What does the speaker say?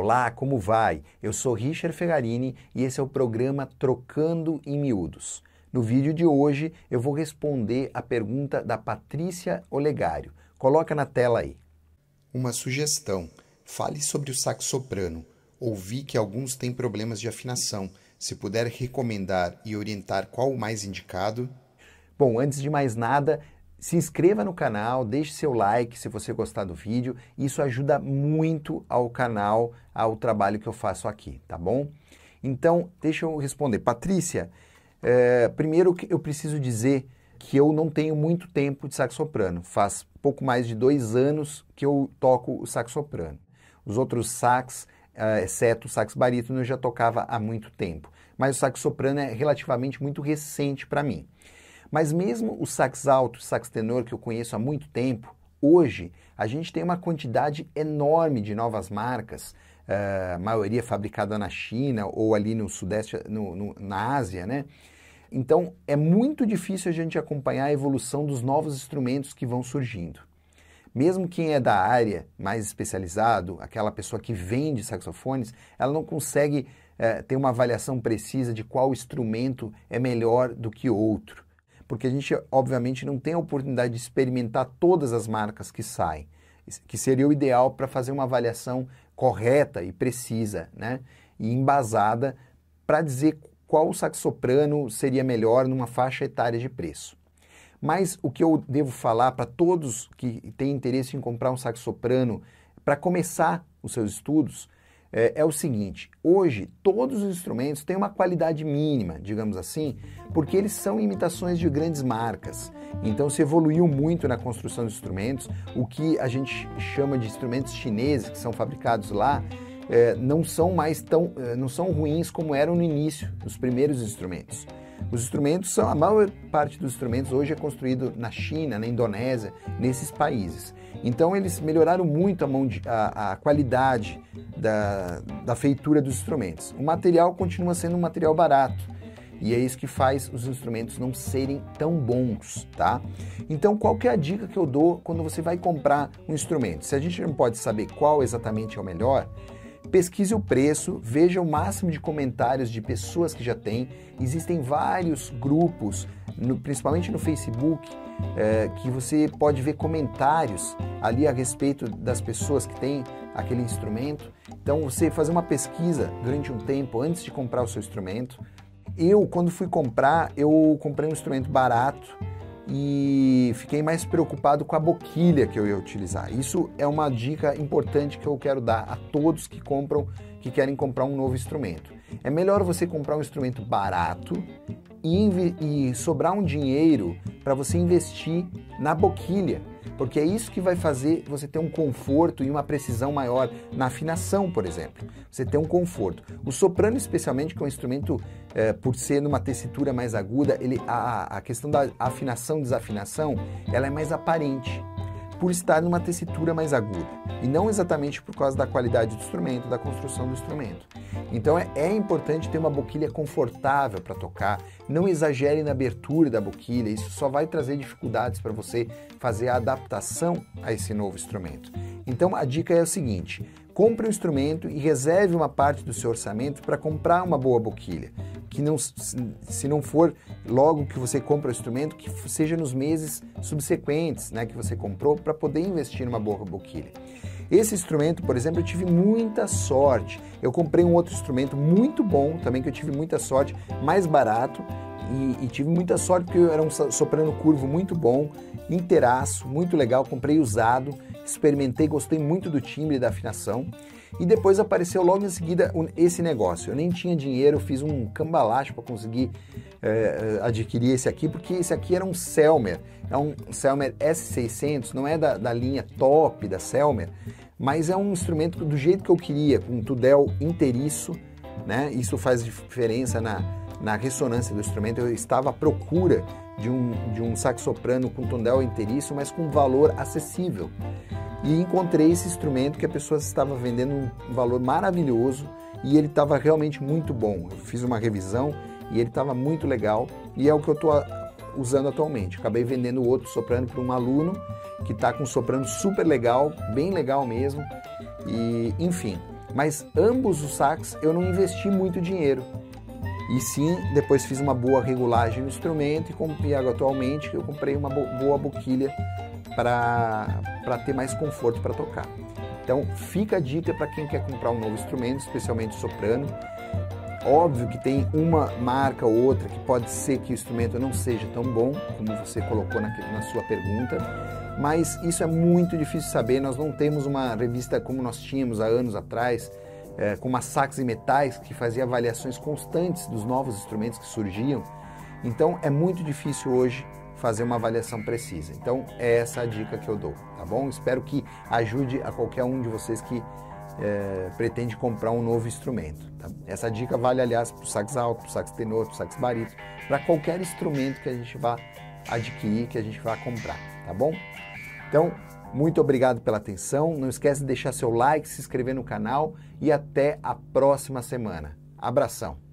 Olá, como vai? Eu sou Richard Fegarini e esse é o programa Trocando em Miúdos. No vídeo de hoje eu vou responder a pergunta da Patrícia Olegário. Coloca na tela aí. Uma sugestão: fale sobre o sax soprano. Ouvi que alguns têm problemas de afinação. Se puder recomendar e orientar qual o mais indicado. Bom, antes de mais nada, se inscreva no canal, deixe seu like se você gostar do vídeo. Isso ajuda muito ao canal, ao trabalho que eu faço aqui, tá bom? Então, deixa eu responder. Patrícia, é, primeiro eu preciso dizer que eu não tenho muito tempo de sax soprano. Faz pouco mais de dois anos que eu toco o sax soprano. Os outros sax, é, exceto o sax barítono, eu já tocava há muito tempo. Mas o sax soprano é relativamente muito recente para mim. Mas mesmo o sax alto, sax tenor que eu conheço há muito tempo, hoje a gente tem uma quantidade enorme de novas marcas, uh, maioria fabricada na China ou ali no Sudeste, no, no, na Ásia, né? Então é muito difícil a gente acompanhar a evolução dos novos instrumentos que vão surgindo. Mesmo quem é da área mais especializado, aquela pessoa que vende saxofones, ela não consegue uh, ter uma avaliação precisa de qual instrumento é melhor do que outro porque a gente obviamente não tem a oportunidade de experimentar todas as marcas que saem, que seria o ideal para fazer uma avaliação correta e precisa, né? E embasada para dizer qual saxoprano seria melhor numa faixa etária de preço. Mas o que eu devo falar para todos que têm interesse em comprar um saxoprano para começar os seus estudos é, é, o seguinte: hoje todos os instrumentos têm uma qualidade mínima, digamos assim, porque eles são imitações de grandes marcas. Então se evoluiu muito na construção dos instrumentos. O que a gente chama de instrumentos chineses que são fabricados lá é, não são mais tão, é, não são ruins como eram no início, os primeiros instrumentos. Os instrumentos são, a maior parte dos instrumentos hoje é construído na China, na Indonésia, nesses países. Então eles melhoraram muito a, de, a, a qualidade da, da feitura dos instrumentos. O material continua sendo um material barato. E é isso que faz os instrumentos não serem tão bons, tá? Então, qual é a dica que eu dou quando você vai comprar um instrumento? Se a gente não pode saber qual exatamente é o melhor, Pesquise o preço, veja o máximo de comentários de pessoas que já têm. Existem vários grupos, no, principalmente no Facebook, é, que você pode ver comentários ali a respeito das pessoas que têm aquele instrumento. Então, você fazer uma pesquisa durante um tempo antes de comprar o seu instrumento. Eu, quando fui comprar, eu comprei um instrumento barato e fiquei mais preocupado com a boquilha que eu ia utilizar. Isso é uma dica importante que eu quero dar a todos que compram, que querem comprar um novo instrumento. É melhor você comprar um instrumento barato e, e sobrar um dinheiro para você investir na boquilha porque é isso que vai fazer você ter um conforto e uma precisão maior na afinação, por exemplo. Você ter um conforto. O soprano, especialmente, que é um instrumento, é, por ser numa tessitura mais aguda, ele, a, a questão da afinação desafinação, ela é mais aparente por estar numa tessitura mais aguda e não exatamente por causa da qualidade do instrumento, da construção do instrumento. Então é, é importante ter uma boquilha confortável para tocar, não exagere na abertura da boquilha, isso só vai trazer dificuldades para você fazer a adaptação a esse novo instrumento. Então a dica é o seguinte: compre um instrumento e reserve uma parte do seu orçamento para comprar uma boa boquilha que não, se não for logo que você compra o instrumento, que seja nos meses subsequentes, né, que você comprou, para poder investir numa boa boquilha. Esse instrumento, por exemplo, eu tive muita sorte. Eu comprei um outro instrumento muito bom, também que eu tive muita sorte, mais barato, e, e, tive muita sorte porque era um soprano curvo muito bom, inteiraço, muito legal. Comprei usado, experimentei, gostei muito do timbre da afinação. E depois apareceu logo em seguida esse negócio. Eu nem tinha dinheiro, fiz um cambalacho para conseguir é, adquirir esse aqui, porque esse aqui era um Selmer, é um Selmer S600, não é da, da linha top da Selmer, mas é um instrumento do jeito que eu queria, com tudel inteiriço, né? Isso faz diferença na, na ressonância do instrumento. Eu estava à procura de um, de um sax soprano com tudel inteiriço, mas com valor acessível e encontrei esse instrumento que a pessoa estava vendendo um valor maravilhoso e ele estava realmente muito bom. Eu fiz uma revisão e ele estava muito legal e é o que eu estou usando atualmente. Acabei vendendo outro soprano para um aluno que está com um soprano super legal, bem legal mesmo. E enfim, Mas ambos os sax eu não investi muito dinheiro. E sim, depois fiz uma boa regulagem no instrumento e, atualmente eu comprei uma boa boquilha para ter mais conforto para tocar. Então fica a dica para quem quer comprar um novo instrumento, especialmente soprano. Óbvio que tem uma marca ou outra que pode ser que o instrumento não seja tão bom como você colocou na, na sua pergunta, mas isso é muito difícil saber. Nós não temos uma revista como nós tínhamos há anos atrás, é, com uma sax e metais que fazia avaliações constantes dos novos instrumentos que surgiam. Então é muito difícil hoje fazer uma avaliação precisa. Então é essa a dica que eu dou, tá bom? Espero que ajude a qualquer um de vocês que é, pretende comprar um novo instrumento. Tá? Essa dica vale, aliás, para o sax alto, para o sax tenor, para o sax barito, para qualquer instrumento que a gente vá adquirir, que a gente vá comprar, tá bom? Então, muito obrigado pela atenção. Não esquece de deixar seu like, se inscrever no canal e até a próxima semana. Abração!